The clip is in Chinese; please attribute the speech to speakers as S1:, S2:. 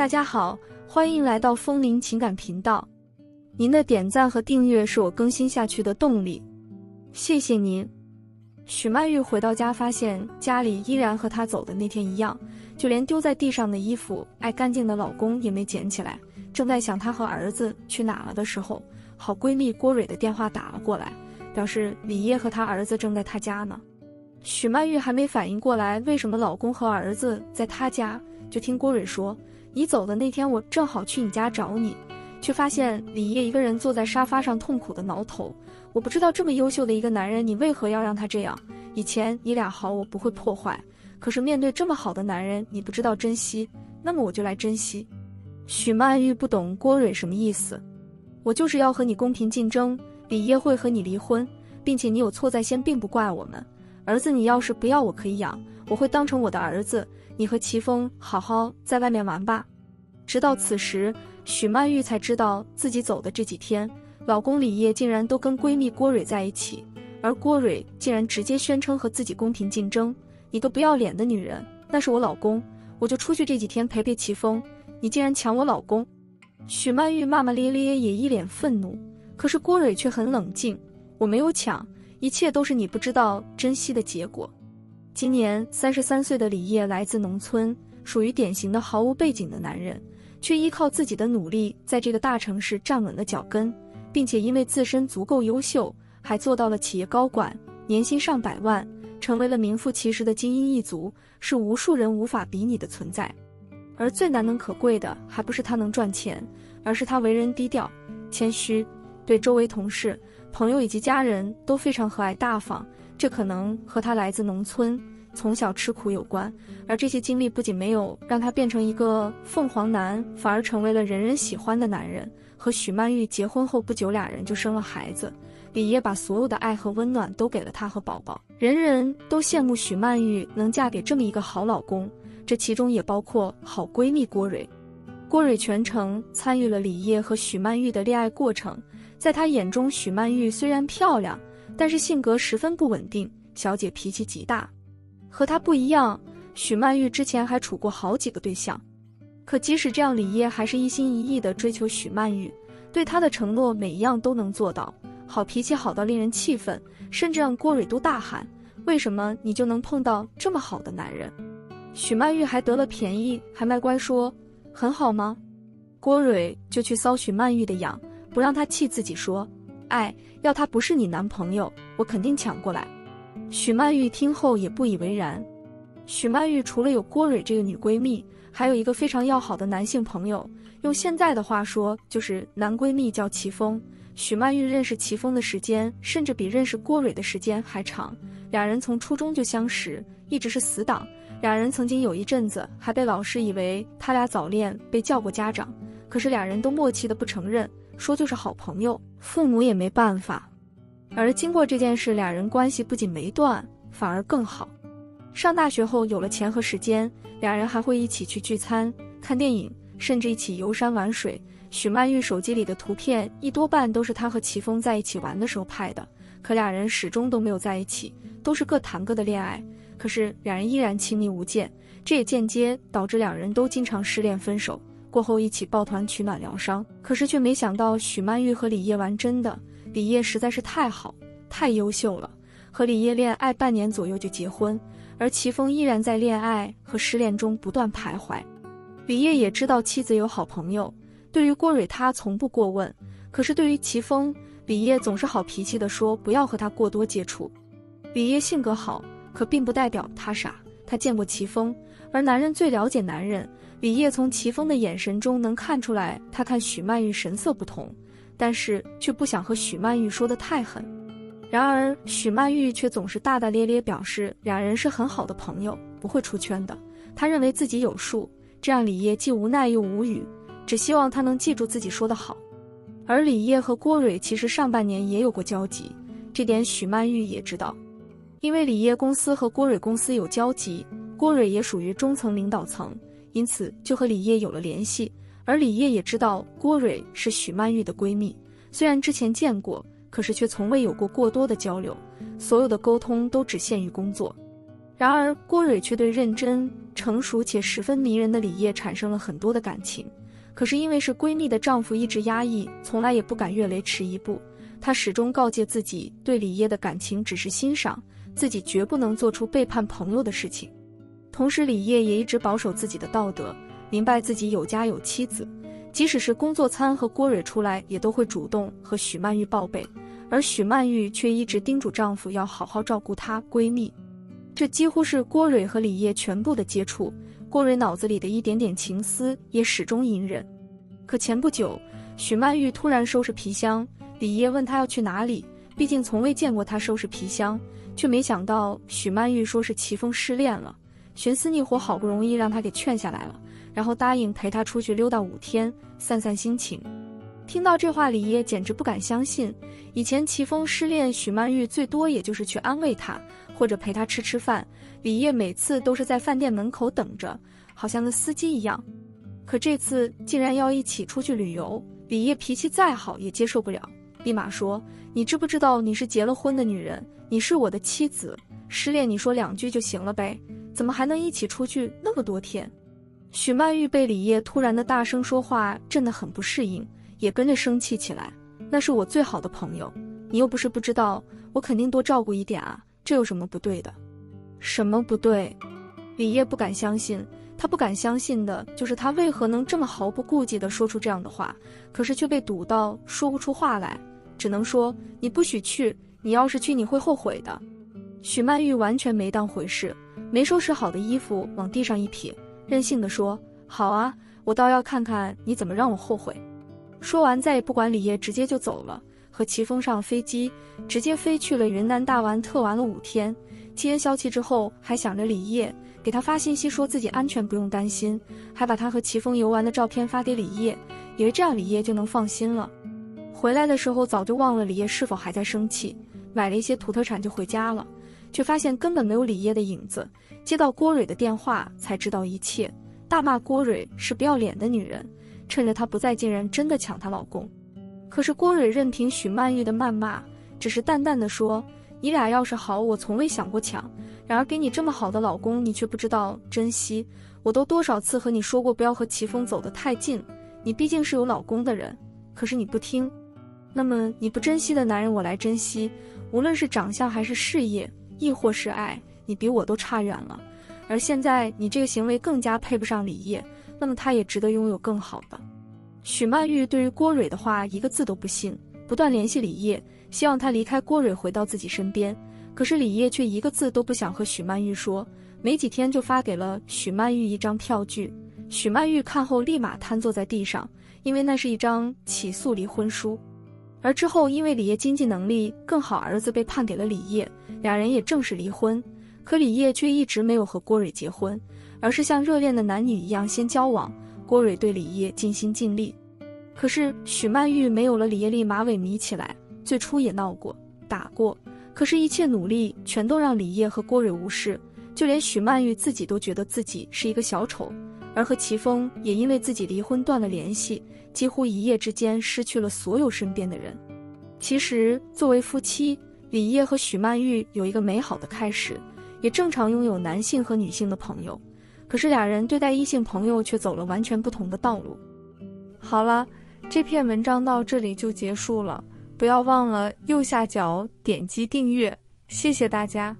S1: 大家好，欢迎来到风铃情感频道。您的点赞和订阅是我更新下去的动力，谢谢您。许曼玉回到家，发现家里依然和她走的那天一样，就连丢在地上的衣服、爱干净的老公也没捡起来。正在想她和儿子去哪了的时候，好闺蜜郭蕊的电话打了过来，表示李烨和他儿子正在她家呢。许曼玉还没反应过来，为什么老公和儿子在她家，就听郭蕊说：“你走的那天，我正好去你家找你，却发现李烨一个人坐在沙发上痛苦的挠头。”我不知道这么优秀的一个男人，你为何要让他这样？以前你俩好，我不会破坏。可是面对这么好的男人，你不知道珍惜，那么我就来珍惜。许曼玉不懂郭蕊什么意思，我就是要和你公平竞争。李烨会和你离婚，并且你有错在先，并不怪我们。儿子，你要是不要，我可以养，我会当成我的儿子。你和齐峰好好在外面玩吧。直到此时，许曼玉才知道自己走的这几天。老公李烨竟然都跟闺蜜郭蕊在一起，而郭蕊竟然直接宣称和自己公平竞争。你个不要脸的女人，那是我老公，我就出去这几天陪陪齐峰。你竟然抢我老公！许曼玉骂骂咧咧，也一脸愤怒。可是郭蕊却很冷静，我没有抢，一切都是你不知道珍惜的结果。今年三十三岁的李烨来自农村，属于典型的毫无背景的男人，却依靠自己的努力，在这个大城市站稳了脚跟。并且因为自身足够优秀，还做到了企业高管，年薪上百万，成为了名副其实的精英一族，是无数人无法比拟的存在。而最难能可贵的，还不是他能赚钱，而是他为人低调、谦虚，对周围同事、朋友以及家人都非常和蔼大方。这可能和他来自农村，从小吃苦有关。而这些经历不仅没有让他变成一个凤凰男，反而成为了人人喜欢的男人。和许曼玉结婚后不久，俩人就生了孩子。李烨把所有的爱和温暖都给了她和宝宝，人人都羡慕许曼玉能嫁给这么一个好老公，这其中也包括好闺蜜郭蕊。郭蕊全程参与了李烨和许曼玉的恋爱过程，在她眼中，许曼玉虽然漂亮，但是性格十分不稳定，小姐脾气极大。和她不一样，许曼玉之前还处过好几个对象。可即使这样，李烨还是一心一意地追求许曼玉，对她的承诺每一样都能做到，好脾气好到令人气愤，甚至让郭蕊都大喊：“为什么你就能碰到这么好的男人？”许曼玉还得了便宜，还卖乖说：“很好吗？”郭蕊就去搔许曼玉的痒，不让她气自己，说：“哎，要他不是你男朋友，我肯定抢过来。”许曼玉听后也不以为然。许曼玉除了有郭蕊这个女闺蜜。还有一个非常要好的男性朋友，用现在的话说就是男闺蜜，叫齐峰。许曼玉认识齐峰的时间，甚至比认识郭蕊的时间还长。两人从初中就相识，一直是死党。两人曾经有一阵子还被老师以为他俩早恋，被叫过家长。可是俩人都默契的不承认，说就是好朋友，父母也没办法。而经过这件事，俩人关系不仅没断，反而更好。上大学后有了钱和时间，俩人还会一起去聚餐、看电影，甚至一起游山玩水。许曼玉手机里的图片一多半都是她和齐峰在一起玩的时候拍的，可俩人始终都没有在一起，都是各谈各的恋爱。可是两人依然亲密无间，这也间接导致两人都经常失恋分手，过后一起抱团取暖疗伤。可是却没想到许曼玉和李烨玩真的，李烨实在是太好、太优秀了，和李烨恋爱半年左右就结婚。而齐峰依然在恋爱和失恋中不断徘徊，李烨也知道妻子有好朋友，对于郭蕊他从不过问，可是对于齐峰，李烨总是好脾气的说不要和他过多接触。李烨性格好，可并不代表他傻，他见过齐峰，而男人最了解男人，李烨从齐峰的眼神中能看出来，他看许曼玉神色不同，但是却不想和许曼玉说的太狠。然而，许曼玉却总是大大咧咧表示，两人是很好的朋友，不会出圈的。他认为自己有数，这让李烨既无奈又无语，只希望他能记住自己说的好。而李烨和郭蕊其实上半年也有过交集，这点许曼玉也知道，因为李烨公司和郭蕊公司有交集，郭蕊也属于中层领导层，因此就和李烨有了联系。而李烨也知道郭蕊是许曼玉的闺蜜，虽然之前见过。可是却从未有过过多的交流，所有的沟通都只限于工作。然而郭蕊却对认真成熟且十分迷人的李烨产生了很多的感情。可是因为是闺蜜的丈夫一直压抑，从来也不敢越雷池一步。她始终告诫自己，对李烨的感情只是欣赏，自己绝不能做出背叛朋友的事情。同时，李烨也一直保守自己的道德，明白自己有家有妻子，即使是工作餐和郭蕊出来，也都会主动和许曼玉报备。而许曼玉却一直叮嘱丈夫要好好照顾她闺蜜，这几乎是郭蕊和李烨全部的接触。郭蕊脑子里的一点点情思也始终隐忍。可前不久，许曼玉突然收拾皮箱，李烨问她要去哪里，毕竟从未见过她收拾皮箱，却没想到许曼玉说是齐峰失恋了，寻思逆火好不容易让他给劝下来了，然后答应陪他出去溜达五天，散散心情。听到这话，李烨简直不敢相信。以前齐峰失恋，许曼玉最多也就是去安慰他，或者陪他吃吃饭。李烨每次都是在饭店门口等着，好像个司机一样。可这次竟然要一起出去旅游，李烨脾气再好也接受不了，立马说：“你知不知道你是结了婚的女人？你是我的妻子，失恋你说两句就行了呗，怎么还能一起出去那么多天？”许曼玉被李烨突然的大声说话震得很不适应。也跟着生气起来。那是我最好的朋友，你又不是不知道，我肯定多照顾一点啊，这有什么不对的？什么不对？李烨不敢相信，他不敢相信的就是他为何能这么毫不顾忌地说出这样的话，可是却被堵到说不出话来，只能说你不许去，你要是去你会后悔的。许曼玉完全没当回事，没收拾好的衣服往地上一撇，任性地说：“好啊，我倒要看看你怎么让我后悔。”说完，再也不管李烨，直接就走了。和齐峰上飞机，直接飞去了云南大玩特玩了五天。七烟消气之后，还想着李烨，给他发信息说自己安全不用担心，还把他和齐峰游玩的照片发给李烨，以为这样李烨就能放心了。回来的时候早就忘了李烨是否还在生气，买了一些土特产就回家了，却发现根本没有李烨的影子。接到郭蕊的电话，才知道一切，大骂郭蕊是不要脸的女人。趁着她不在，竟然真的抢她老公。可是郭蕊任凭许曼玉的谩骂，只是淡淡的说：“你俩要是好，我从未想过抢。然而给你这么好的老公，你却不知道珍惜。我都多少次和你说过，不要和齐峰走得太近。你毕竟是有老公的人，可是你不听。那么你不珍惜的男人，我来珍惜。无论是长相还是事业，亦或是爱，你比我都差远了。而现在你这个行为更加配不上李烨。”那么他也值得拥有更好的。许曼玉对于郭蕊的话一个字都不信，不断联系李烨，希望他离开郭蕊，回到自己身边。可是李烨却一个字都不想和许曼玉说，没几天就发给了许曼玉一张票据。许曼玉看后立马瘫坐在地上，因为那是一张起诉离婚书。而之后因为李烨经济能力更好，儿子被判给了李烨，两人也正式离婚。可李烨却一直没有和郭蕊结婚。而是像热恋的男女一样先交往。郭蕊对李烨尽心尽力，可是许曼玉没有了李烨，立马萎靡起来。最初也闹过、打过，可是，一切努力全都让李烨和郭蕊无视。就连许曼玉自己都觉得自己是一个小丑，而和齐峰也因为自己离婚断了联系，几乎一夜之间失去了所有身边的人。其实，作为夫妻，李烨和许曼玉有一个美好的开始，也正常拥有男性和女性的朋友。可是俩人对待异性朋友却走了完全不同的道路。好了，这篇文章到这里就结束了，不要忘了右下角点击订阅，谢谢大家。